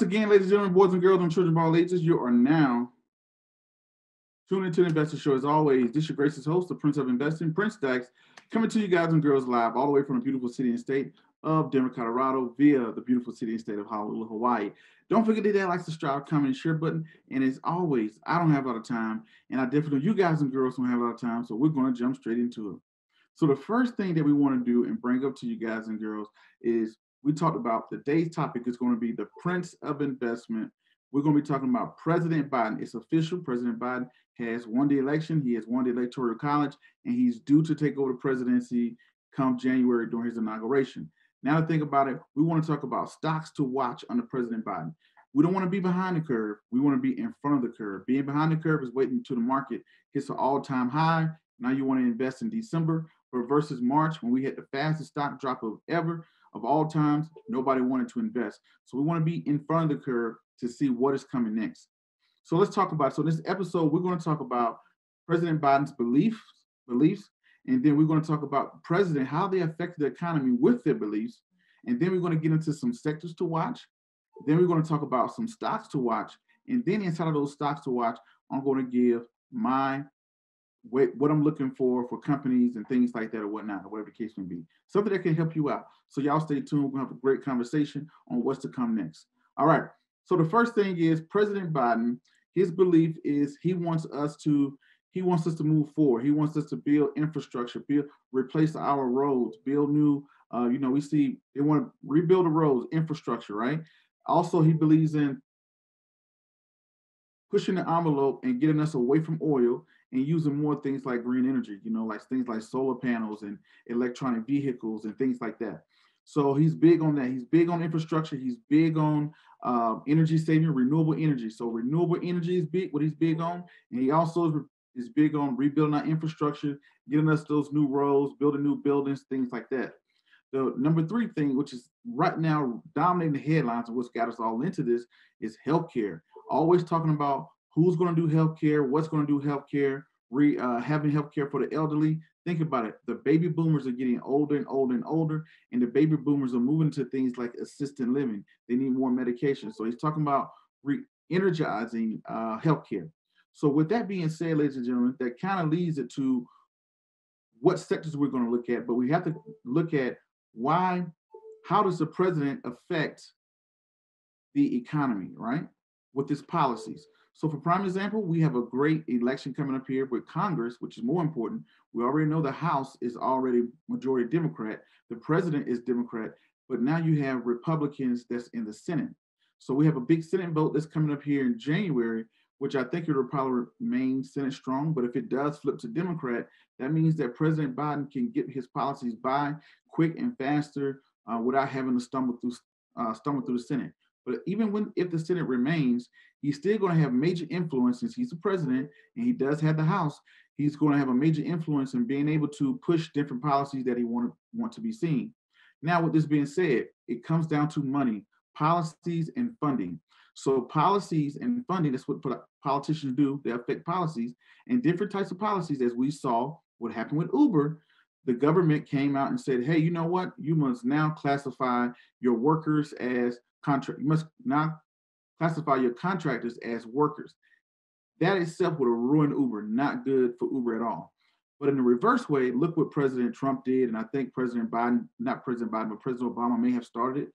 Once again, ladies and gentlemen, boys and girls, and children of all ages, you are now tuning into the Investor Show. As always, this is your gracious host, the Prince of Investing, Prince Dykes, coming to you guys and girls live all the way from the beautiful city and state of Denver, Colorado, via the beautiful city and state of Honolulu, Hawaii. Don't forget to hit that like, subscribe, comment, and share button. And as always, I don't have a lot of time, and I definitely you guys and girls don't have a lot of time, so we're going to jump straight into it. So the first thing that we want to do and bring up to you guys and girls is we talked about today's topic is going to be the Prince of Investment. We're going to be talking about President Biden. It's official. President Biden has won the election. He has won the Electoral College, and he's due to take over the presidency come January during his inauguration. Now to think about it, we want to talk about stocks to watch under President Biden. We don't want to be behind the curve. We want to be in front of the curve. Being behind the curve is waiting until the market hits an all-time high. Now you want to invest in December, but versus March when we hit the fastest stock drop of ever of all times, nobody wanted to invest. So we want to be in front of the curve to see what is coming next. So let's talk about. So this episode, we're going to talk about President Biden's beliefs, beliefs, and then we're going to talk about president how they affect the economy with their beliefs, and then we're going to get into some sectors to watch. Then we're going to talk about some stocks to watch, and then inside of those stocks to watch, I'm going to give my what I'm looking for for companies and things like that or whatnot, or whatever the case may be. Something that can help you out. So y'all stay tuned. We're gonna have a great conversation on what's to come next. All right. So the first thing is President Biden. His belief is he wants us to he wants us to move forward. He wants us to build infrastructure, build replace our roads, build new. Uh, you know, we see they want to rebuild the roads, infrastructure, right? Also, he believes in pushing the envelope and getting us away from oil and using more things like green energy, you know, like things like solar panels and electronic vehicles and things like that. So he's big on that. He's big on infrastructure. He's big on uh, energy saving, renewable energy. So renewable energy is big, what he's big on. And he also is, big on rebuilding our infrastructure, getting us those new roads, building new buildings, things like that. The number three thing, which is right now dominating the headlines and what's got us all into this, is healthcare. Always talking about who's going to do healthcare, what's going to do healthcare, re, uh, having healthcare for the elderly. Think about it. The baby boomers are getting older and older and older, and the baby boomers are moving to things like assisted living. They need more medication. So he's talking about re-energizing uh, healthcare. So with that being said, ladies and gentlemen, that kind of leads it to what sectors we're going to look at, but we have to look at why, how does the president affect the economy, right? With his policies. So for prime example, we have a great election coming up here with Congress, which is more important. We already know the House is already majority Democrat. The president is Democrat, but now you have Republicans that's in the Senate. So we have a big Senate vote that's coming up here in January, which I think it'll probably remain Senate strong. But if it does flip to Democrat, that means that President Biden can get his policies by quick and faster uh, without having to stumble through uh, stumble through the Senate. But even when if the Senate remains, he's still going to have major influence since he's the president and he does have the House. He's going to have a major influence in being able to push different policies that he want to, want to be seen. Now, with this being said, it comes down to money, policies, and funding. So policies and funding, that's what politicians do. They affect policies and different types of policies, as we saw what happened with Uber. The government came out and said, hey, you know what? You must now classify your workers as contract. You must now classify your contractors as workers. That itself would have ruined Uber, not good for Uber at all. But in the reverse way, look what President Trump did, and I think President Biden, not President Biden, but President Obama may have started it.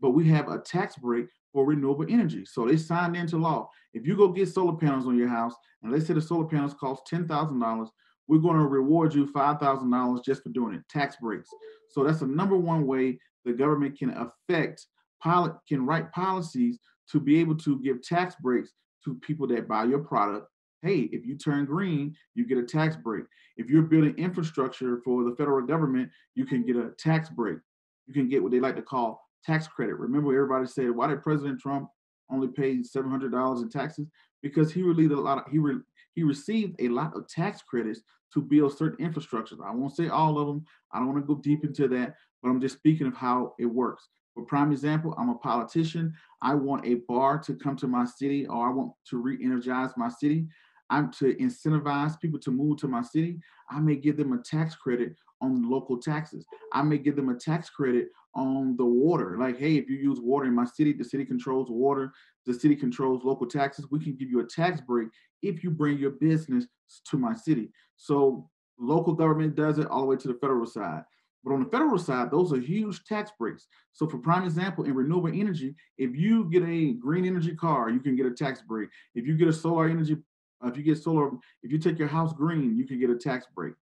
But we have a tax break for renewable energy. So they signed into law. If you go get solar panels on your house, and let's say the solar panels cost ten thousand dollars, we're going to reward you five thousand dollars just for doing it. Tax breaks. So that's the number one way the government can affect pilot can write policies to be able to give tax breaks to people that buy your product. Hey, if you turn green, you get a tax break. If you're building infrastructure for the federal government, you can get a tax break. You can get what they like to call tax credit. Remember, everybody said, why did President Trump only pay $700 in taxes? Because he released a lot of, he, re, he received a lot of tax credits to build certain infrastructures. I won't say all of them. I don't want to go deep into that, but I'm just speaking of how it works. For prime example, I'm a politician. I want a bar to come to my city, or I want to re-energize my city. I'm to incentivize people to move to my city. I may give them a tax credit on local taxes. I may give them a tax credit on the water. Like, hey, if you use water in my city, the city controls water, the city controls local taxes. We can give you a tax break if you bring your business to my city. So local government does it all the way to the federal side. But on the federal side, those are huge tax breaks. So for prime example, in renewable energy, if you get a green energy car, you can get a tax break. If you get a solar energy, if you get solar, if you take your house green, you can get a tax break.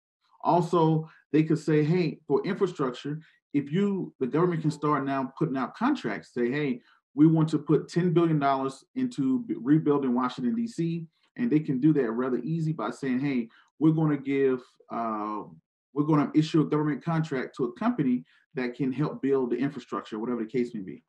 Also, they could say, hey, for infrastructure, if you, the government can start now putting out contracts, say, hey, we want to put $10 billion into rebuilding Washington, D.C., and they can do that rather easy by saying, hey, we're going to give, uh, we're going to issue a government contract to a company that can help build the infrastructure, whatever the case may be.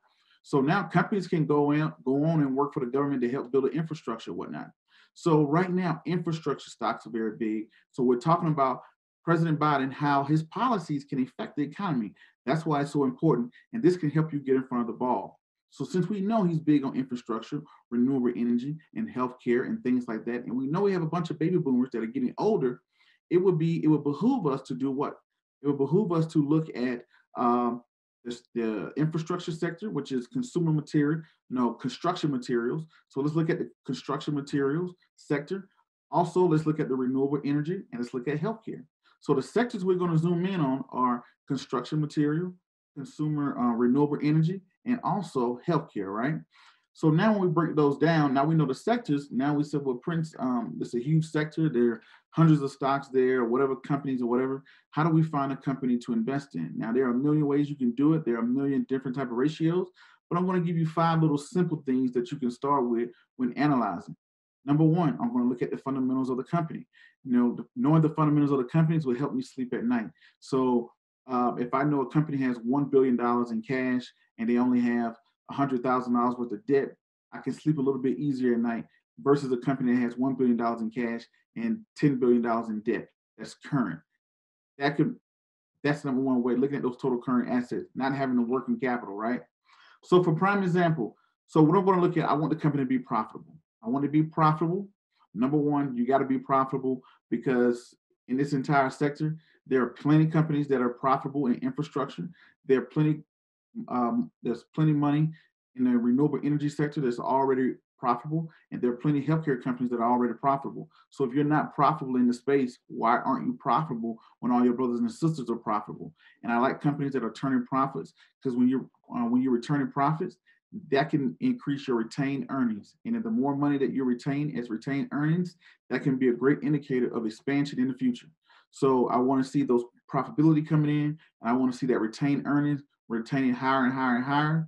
So now companies can go in, go on and work for the government to help build the infrastructure, whatnot. So right now, infrastructure stocks are very big. So we're talking about President Biden, how his policies can affect the economy. That's why it's so important. And this can help you get in front of the ball. So since we know he's big on infrastructure, renewable energy, and healthcare and things like that, and we know we have a bunch of baby boomers that are getting older, it would be it would behoove us to do what? It would behoove us to look at um, this, the infrastructure sector, which is consumer material, you know, construction materials. So let's look at the construction materials sector. Also, let's look at the renewable energy and let's look at healthcare. So the sectors we're going to zoom in on are construction material, consumer uh, renewable energy, and also healthcare, right? So now when we break those down, now we know the sectors. Now we said, well, Prince, um, it's a huge sector. There are hundreds of stocks there, or whatever companies or whatever. How do we find a company to invest in? Now there are a million ways you can do it. There are a million different type of ratios, but I'm going to give you five little simple things that you can start with when analyzing. Number one, I'm going to look at the fundamentals of the company. You know, knowing the fundamentals of the companies will help me sleep at night. So uh, if I know a company has $1 billion in cash and they only have $100,000 worth of debt, I can sleep a little bit easier at night versus a company that has $1 billion in cash and $10 billion in debt. That's current. That could, that's number one way, looking at those total current assets, not having the working capital, right? So for prime example, so what I'm going to look at, I want the company to be profitable. I want to be profitable. Number one, you got to be profitable because in this entire sector, there are plenty companies that are profitable in infrastructure. There are plenty, um, there's plenty money in the renewable energy sector that's already profitable, and there are plenty of healthcare companies that are already profitable. So if you're not profitable in the space, why aren't you profitable when all your brothers and sisters are profitable? And I like companies that are turning profits because when you're uh, when you're returning profits, that can increase your retained earnings. And the more money that you retain as retained earnings, that can be a great indicator of expansion in the future. So I want to see those profitability coming in, and I want to see that retained earnings retaining higher and higher and higher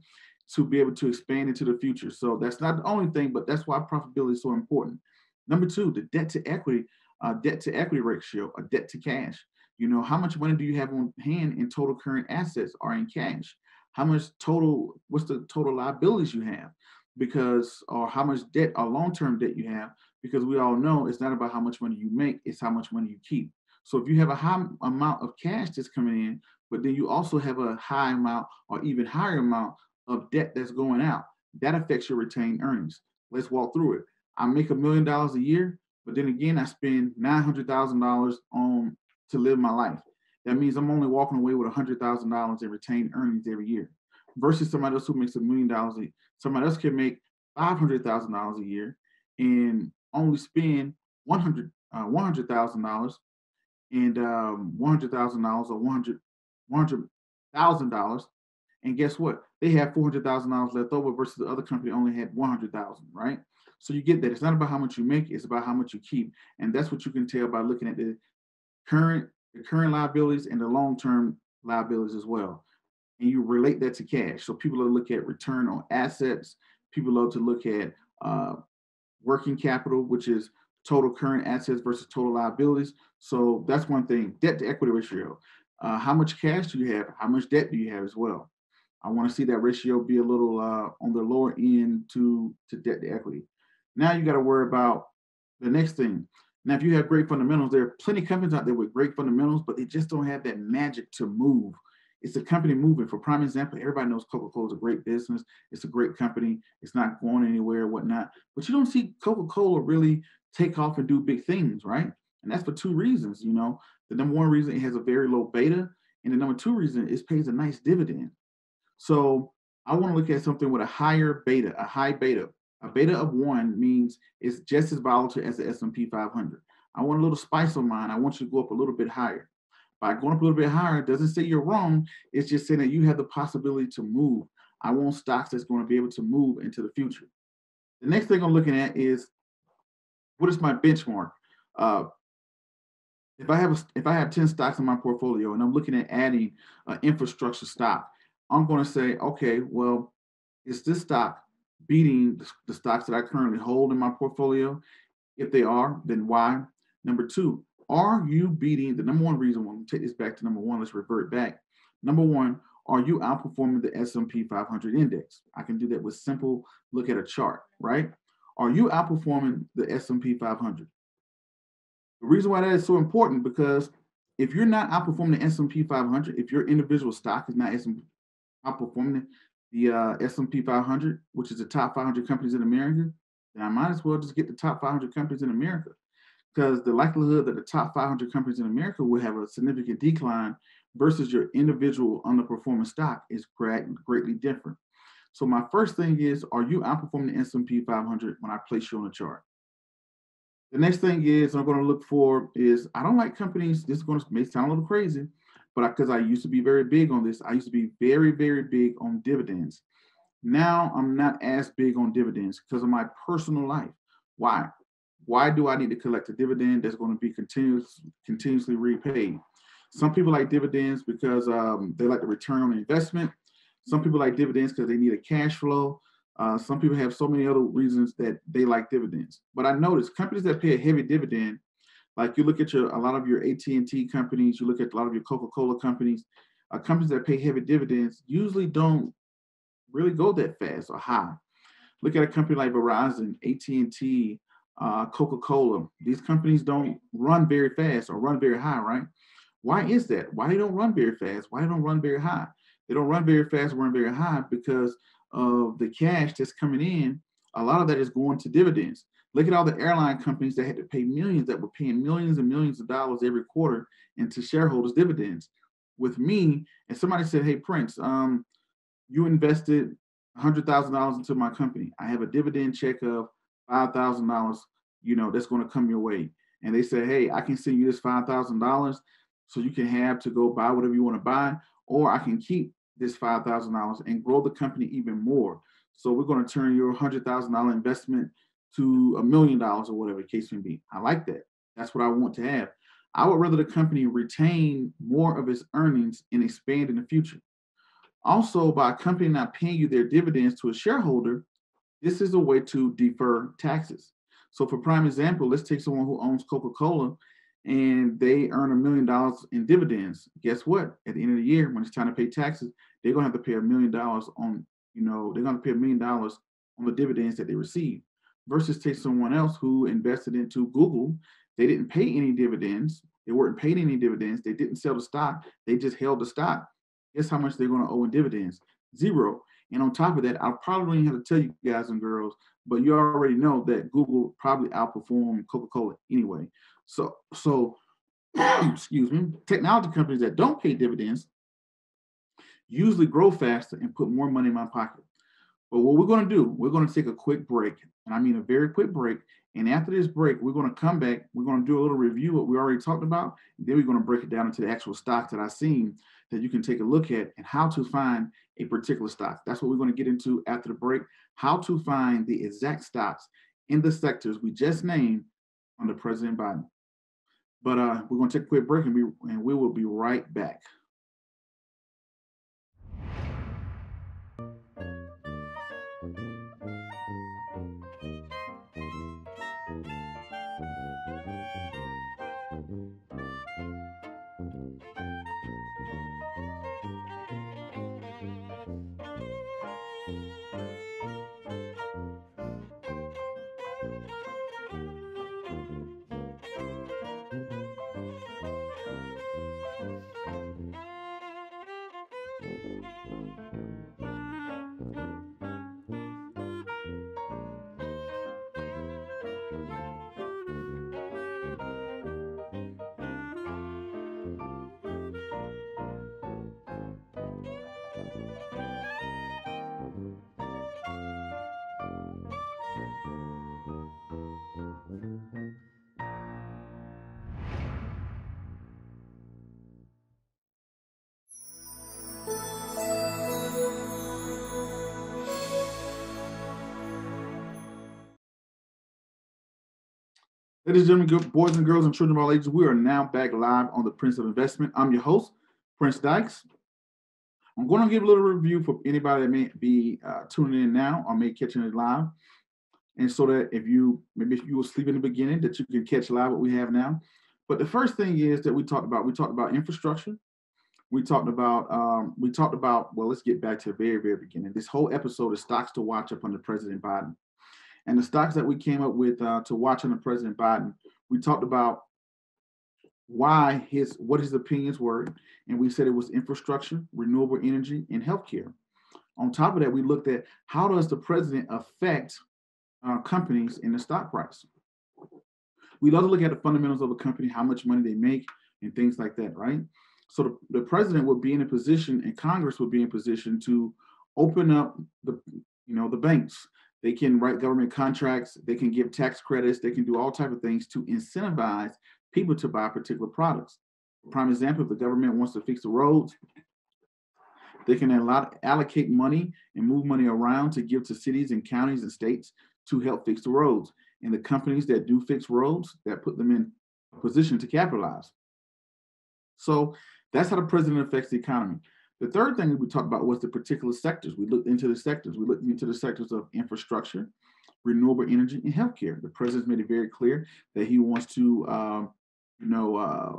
to be able to expand into the future. So that's not the only thing, but that's why profitability is so important. Number two, the debt to equity, uh, debt to equity ratio, a debt to cash. You know, how much money do you have on hand in total current assets or in cash? How much total, what's the total liabilities you have? Because, or how much debt or long-term debt you have, because we all know it's not about how much money you make, it's how much money you keep. So if you have a high amount of cash that's coming in, but then you also have a high amount or even higher amount of debt that's going out, that affects your retained earnings. Let's walk through it. I make a million dollars a year, but then again, I spend nine hundred thousand dollars on to live my life. That means I'm only walking away with hundred thousand dollars in retained earnings every year, versus somebody else who makes a million dollars. Somebody else can make five hundred thousand dollars a year and only spend one hundred uh, one hundred thousand dollars and um, one hundred thousand dollars or one hundred one hundred thousand dollars and guess what? They have four hundred thousand dollars left over versus the other company only had one hundred thousand, right? So you get that. It's not about how much you make; it's about how much you keep, and that's what you can tell by looking at the current the current liabilities and the long term liabilities as well. And you relate that to cash. So people will look at return on assets. People love to look at uh, working capital, which is total current assets versus total liabilities. So that's one thing. Debt to equity ratio. Uh, how much cash do you have? How much debt do you have as well? I want to see that ratio be a little uh, on the lower end to, to debt to equity. Now you got to worry about the next thing. Now, if you have great fundamentals, there are plenty of companies out there with great fundamentals, but they just don't have that magic to move. It's a company moving. For prime example, everybody knows Coca-Cola is a great business. It's a great company. It's not going anywhere, whatnot. But you don't see Coca-Cola really take off and do big things, right? And that's for two reasons. You know, The number one reason it has a very low beta, and the number two reason it pays a nice dividend. So I want to look at something with a higher beta, a high beta. A beta of one means it's just as volatile as the S&P 500. I want a little spice on mine. I want you to go up a little bit higher. By going up a little bit higher, it doesn't say you're wrong. It's just saying that you have the possibility to move. I want stocks that's going to be able to move into the future. The next thing I'm looking at is what is my benchmark? Uh, if I have a, if I have 10 stocks in my portfolio and I'm looking at adding an infrastructure stock, I'm going to say, okay, well, is this stock beating the stocks that I currently hold in my portfolio? If they are, then why? Number two, are you beating the number one reason? We'll take this back to number one. Let's revert back. Number one, are you outperforming the S&P 500 index? I can do that with simple look at a chart, right? Are you outperforming the S&P 500? The reason why that is so important because if you're not outperforming the S&P 500, if your individual stock is not outperforming the uh, S&P 500, which is the top 500 companies in America, then I might as well just get the top 500 companies in America because the likelihood that the top 500 companies in America will have a significant decline versus your individual underperforming stock is greatly different. So my first thing is, are you outperforming the S&P 500 when I place you on the chart? The next thing is I'm going to look for is I don't like companies. This is going to may sound a little crazy, but because I, I used to be very big on this, I used to be very very big on dividends. Now I'm not as big on dividends because of my personal life. Why? Why do I need to collect a dividend that's going to be continuous, continuously repaid? Some people like dividends because um, they like the return on investment. Some people like dividends because they need a cash flow. Uh, some people have so many other reasons that they like dividends. But I notice companies that pay a heavy dividend, like you look at your a lot of your AT&T companies, you look at a lot of your Coca-Cola companies, uh, companies that pay heavy dividends usually don't really go that fast or high. Look at a company like Verizon, AT&T, uh, Coca-Cola. These companies don't run very fast or run very high, right? Why is that? Why they don't run very fast? Why they don't run very high? They don't run very fast, run very high because of the cash that's coming in, a lot of that is going to dividends. Look at all the airline companies that had to pay millions, that were paying millions and millions of dollars every quarter into shareholders' dividends. With me, and somebody said, "Hey Prince, um, you invested hundred thousand dollars into my company. I have a dividend check of five thousand dollars. You know that's going to come your way." And they said, "Hey, I can send you this five thousand dollars, so you can have to go buy whatever you want to buy, or I can keep this $5,000 and grow the company even more. So we're going to turn your $100,000 investment to a million dollars or whatever the case may be. I like that. That's what I want to have. I would rather the company retain more of its earnings and expand in the future. Also, by a company not paying you their dividends to a shareholder, this is a way to defer taxes. So, for prime example, let's take someone who owns Coca Cola and they earn a million dollars in dividends. Guess what? At the end of the year, when it's time to pay taxes, they're gonna have to pay a million dollars on, you know, they're gonna pay a million dollars on the dividends that they receive. Versus take someone else who invested into Google, they didn't pay any dividends, they weren't paid any dividends, they didn't sell the stock, they just held the stock. Guess how much they're gonna owe in dividends? Zero. And on top of that, I probably don't have to tell you guys and girls, but you already know that Google probably outperformed Coca-Cola anyway. So, so excuse me, technology companies that don't pay dividends usually grow faster and put more money in my pocket. But what we're going to do, we're going to take a quick break, and I mean a very quick break. And after this break, we're going to come back. We're going to do a little review what we already talked about. then we're going to break it down into the actual stocks that I've seen that you can take a look at and how to find a particular stock. That's what we're going to get into after the break. How to find the exact stocks in the sectors we just named under President Biden. But uh, we're going to take a quick break and we, and we will be right back. Música Ladies and gentlemen, boys and girls and children of all ages, we are now back live on the Prince of Investment. I'm your host, Prince Dykes. I'm going to give a little review for anybody that may be uh, tuning in now or may catching it live. And so that if you, maybe if you were asleep in the beginning, that you can catch live what we have now. But the first thing is that we talked about, we talked about infrastructure. We talked about, um, we talked about, well, let's get back to the very, very beginning. This whole episode is stocks to watch up under President Biden. And the stocks that we came up with uh, to watch under President Biden, we talked about why his what his opinions were, and we said it was infrastructure, renewable energy, and healthcare. On top of that, we looked at how does the president affect uh, companies in the stock price. We love to look at the fundamentals of a company, how much money they make, and things like that, right? So the, the president would be in a position, and Congress would be in position to open up the you know the banks they can write government contracts. They can give tax credits. They can do all type of things to incentivize people to buy particular products. Prime example: if the government wants to fix the roads, they can allot, allocate money and move money around to give to cities and counties and states to help fix the roads. And the companies that do fix roads, that put them in a position to capitalize. So that's how the president affects the economy. The third thing that we talked about was the particular sectors. We looked into the sectors. We looked into the sectors of infrastructure, renewable energy, and healthcare. The president's made it very clear that he wants to, uh, you know, uh,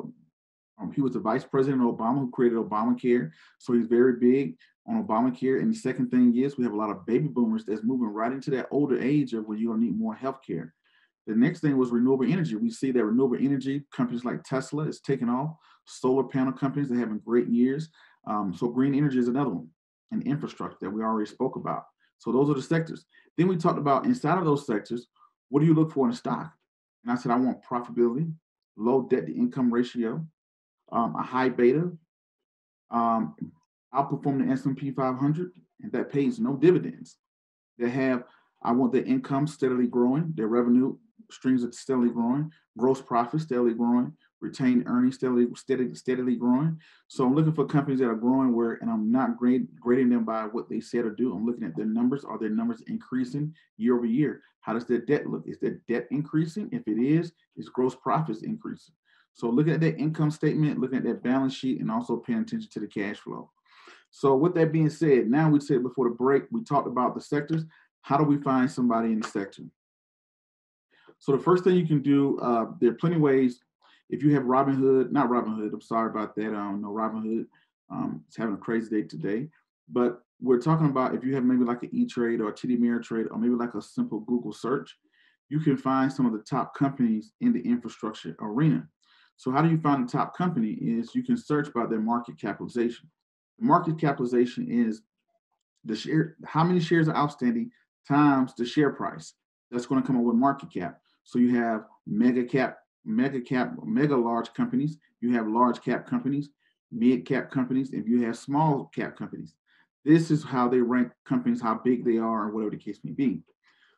um, he was the vice president of Obama who created Obamacare. So he's very big on Obamacare. And the second thing is we have a lot of baby boomers that's moving right into that older age of when you're gonna need more healthcare. The next thing was renewable energy. We see that renewable energy companies like Tesla is taking off. Solar panel companies they're having great years. Um, so green energy is another one, and infrastructure that we already spoke about. So those are the sectors. Then we talked about inside of those sectors, what do you look for in a stock? And I said, I want profitability, low debt to income ratio, um, a high beta, um, outperform the S&P 500, and that pays no dividends. They have, I want their income steadily growing, their revenue streams are steadily growing, gross profit steadily growing, retained earnings steadily, steadily, steadily growing. So I'm looking for companies that are growing where, and I'm not grade, grading them by what they said or do. I'm looking at their numbers. Are their numbers increasing year over year? How does their debt look? Is their debt increasing? If it is, is gross profits increasing? So looking at that income statement, looking at that balance sheet, and also paying attention to the cash flow. So with that being said, now we said before the break, we talked about the sectors. How do we find somebody in the sector? So the first thing you can do, uh, there are plenty of ways if you have Robinhood, not Robinhood, I'm sorry about that. I don't know Robinhood. Um, it's having a crazy day today. But we're talking about if you have maybe like an E-Trade or a TD Ameritrade or maybe like a simple Google search, you can find some of the top companies in the infrastructure arena. So how do you find the top company is you can search by their market capitalization. Market capitalization is the share, how many shares are outstanding times the share price. That's going to come up with market cap. So you have mega cap mega cap, mega large companies, you have large cap companies, mid cap companies, and you have small cap companies. This is how they rank companies, how big they are, and whatever the case may be.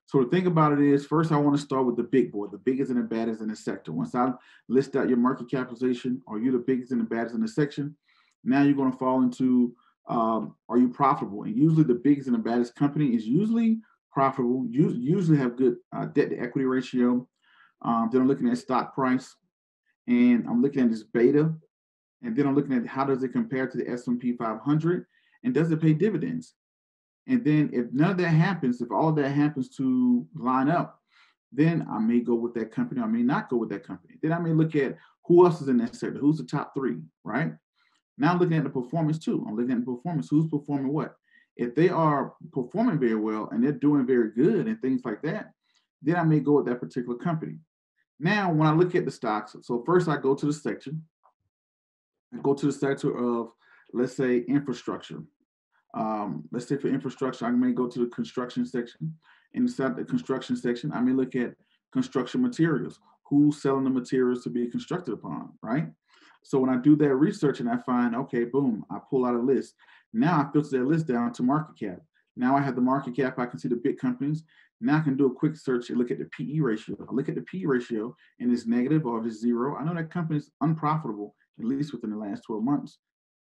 So the thing about it is, first I want to start with the big boy, the biggest and the baddest in the sector. Once I list out your market capitalization, are you the biggest and the baddest in the section? Now you're going to fall into, um, are you profitable? And usually the biggest and the baddest company is usually profitable, you usually have good uh, debt to equity ratio, um, then I'm looking at stock price, and I'm looking at this beta, and then I'm looking at how does it compare to the S&P 500, and does it pay dividends? And then if none of that happens, if all of that happens to line up, then I may go with that company. I may not go with that company. Then I may look at who else is in that sector. Who's the top three, right? Now I'm looking at the performance too. I'm looking at the performance. Who's performing what? If they are performing very well and they're doing very good and things like that, then I may go with that particular company. Now, when I look at the stocks, so first I go to the section. I go to the sector of, let's say, infrastructure. Um, let's say for infrastructure, I may go to the construction section. Inside the construction section, I may look at construction materials. Who's selling the materials to be constructed upon, right? So when I do that research and I find, okay, boom, I pull out a list. Now I filter that list down to market cap. Now I have the market cap. I can see the big companies. Now I can do a quick search and look at the PE ratio. I look at the PE ratio and it's negative or if it's zero. I know that company is unprofitable, at least within the last 12 months.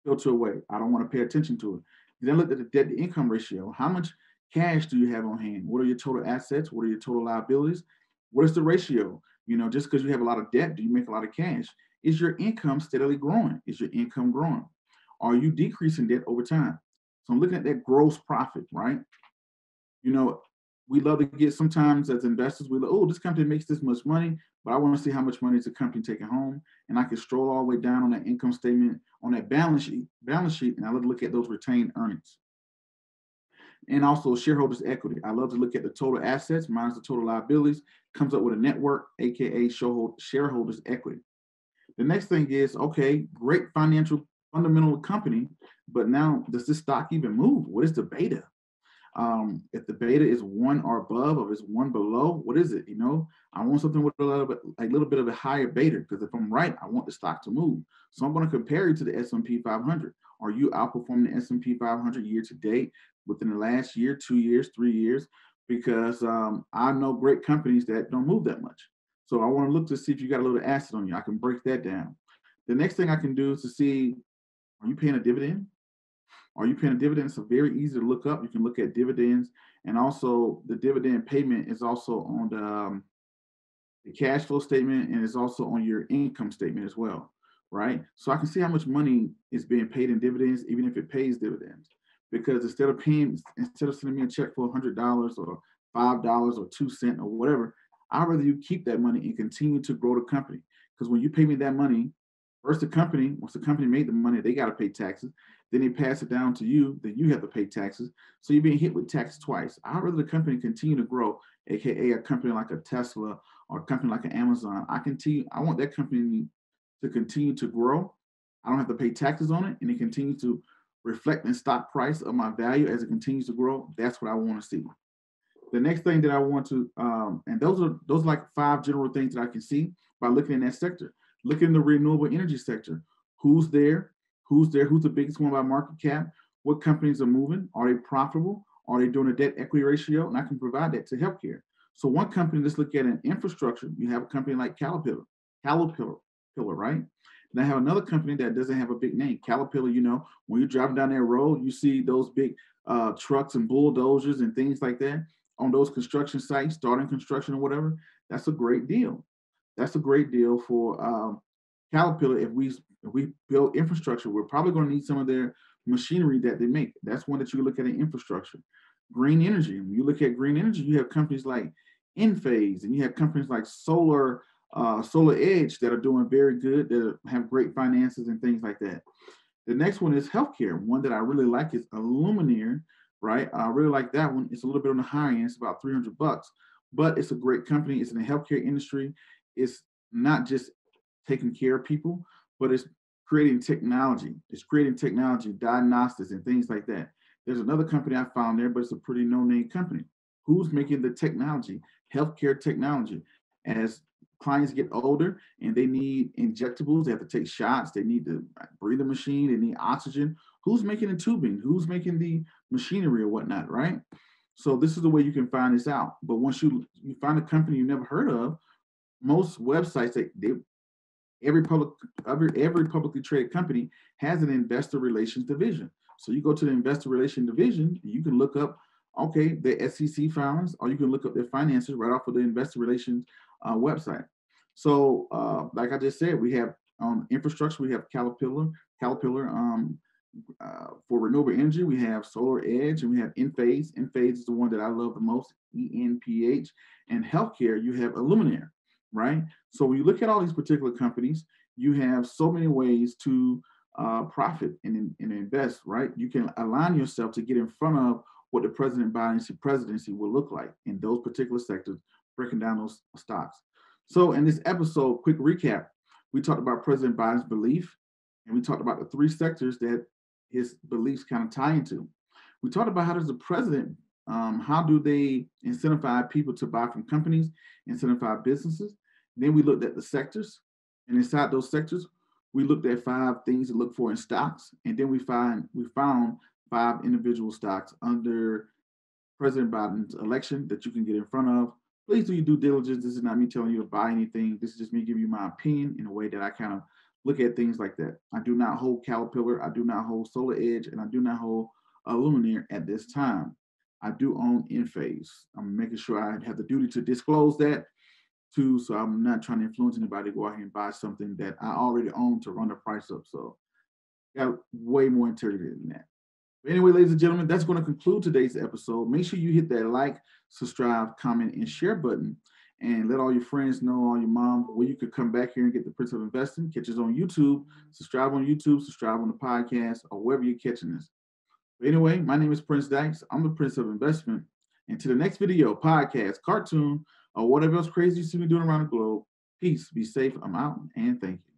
Filter away. I don't want to pay attention to it. Then I look at the debt to income ratio. How much cash do you have on hand? What are your total assets? What are your total liabilities? What is the ratio? You know, just because you have a lot of debt, do you make a lot of cash? Is your income steadily growing? Is your income growing? Are you decreasing debt over time? So I'm looking at that gross profit, right? You know, we love to get sometimes as investors, we look, oh, this company makes this much money, but I want to see how much money is the company taking home. And I can stroll all the way down on that income statement, on that balance sheet, balance sheet, and I love to look at those retained earnings. And also shareholders' equity. I love to look at the total assets minus the total liabilities, comes up with a network, aka shareholders' equity. The next thing is okay, great financial fundamental company, but now does this stock even move? What is the beta? Um, if the beta is one or above, or is one below, what is it? You know, I want something with a little bit, a little bit of a higher beta because if I'm right, I want the stock to move. So I'm going to compare you to the S&P 500. Are you outperforming the S&P 500 year to date within the last year, two years, three years? Because um, I know great companies that don't move that much. So I want to look to see if you got a little asset on you. I can break that down. The next thing I can do is to see, are you paying a dividend? Are you paying a dividend? Very easy to look up. You can look at dividends, and also the dividend payment is also on the, um, the cash flow statement, and it's also on your income statement as well, right? So I can see how much money is being paid in dividends, even if it pays dividends. Because instead of paying, instead of sending me a check for hundred dollars or five dollars or two cent or whatever, I'd rather you keep that money and continue to grow the company. Because when you pay me that money, first the company, once the company made the money, they got to pay taxes. Then they pass it down to you, then you have to pay taxes. So you're being hit with tax twice. I'd rather the company continue to grow, aka a company like a Tesla or a company like an Amazon. I continue, I want that company to continue to grow. I don't have to pay taxes on it, and it continues to reflect in stock price of my value as it continues to grow. That's what I want to see. The next thing that I want to, um, and those are those are like five general things that I can see by looking in that sector. Look in the renewable energy sector. Who's there? Who's there? Who's the biggest one by market cap? What companies are moving? Are they profitable? Are they doing a debt equity ratio? And I can provide that to healthcare. So one company, let's look at an infrastructure. You have a company like Caterpillar, Caterpillar, Pillar, right? And I have another company that doesn't have a big name. Caterpillar, you know, when you're driving down that road, you see those big uh, trucks and bulldozers and things like that on those construction sites, starting construction or whatever. That's a great deal. That's a great deal for um, Caterpillar if we if we build infrastructure, we're probably going to need some of their machinery that they make. That's one that you look at in infrastructure. Green energy. When you look at green energy, you have companies like Enphase, and you have companies like Solar uh, Solar Edge that are doing very good, that have great finances and things like that. The next one is healthcare. One that I really like is Illumina, right? I really like that one. It's a little bit on the higher end. It's about 300 bucks, but it's a great company. It's in the healthcare industry. It's not just taking care of people, but it's creating technology. It's creating technology, diagnostics, and things like that. There's another company I found there, but it's a pretty no-name company. Who's making the technology? Healthcare technology. As clients get older and they need injectables, they have to take shots, they need to breathe a machine, they need oxygen. Who's making the tubing? Who's making the machinery or whatnot, right? So this is the way you can find this out. But once you you find a company you never heard of, most websites they, they every public every, every publicly traded company has an investor relations division. So you go to the investor relations division, you can look up okay the SEC filings, or you can look up their finances right off of the investor relations uh, website. So uh, like I just said, we have on infrastructure, we have Caterpillar, Caterpillar um, uh, for renewable energy, we have Solar Edge, and we have Enphase. Enphase is the one that I love the most, ENPH. And healthcare, you have Illumina right? So when you look at all these particular companies, you have so many ways to uh, profit and, and invest, right? You can align yourself to get in front of what the President Biden's presidency will look like in those particular sectors, breaking down those stocks. So in this episode, quick recap, we talked about President Biden's belief, and we talked about the three sectors that his beliefs kind of tie into. We talked about how does the president um, how do they incentivize people to buy from companies, incentivize businesses? Then we looked at the sectors, and inside those sectors, we looked at five things to look for in stocks, and then we find we found five individual stocks under President Biden's election that you can get in front of. Please do your due diligence. This is not me telling you to buy anything. This is just me giving you my opinion in a way that I kind of look at things like that. I do not hold Caterpillar, I do not hold Solar Edge, and I do not hold Illumina at this time. I do own Enphase. I'm making sure I have the duty to disclose that. too. So I'm not trying to influence anybody to go out here and buy something that I already own to run the price up. So got way more integrity than that. But anyway, ladies and gentlemen, that's going to conclude today's episode. Make sure you hit that like, subscribe, comment, and share button. And let all your friends know, all your mom, where you could come back here and get the Prince of Investing. Catch us on YouTube. Subscribe on YouTube. Subscribe on the podcast or wherever you're catching this. Anyway, my name is Prince Dykes. I'm the Prince of Investment. And to the next video, podcast, cartoon, or whatever else crazy you see me doing around the globe, peace, be safe. I'm out, and thank you.